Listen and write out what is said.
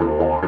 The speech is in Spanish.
war.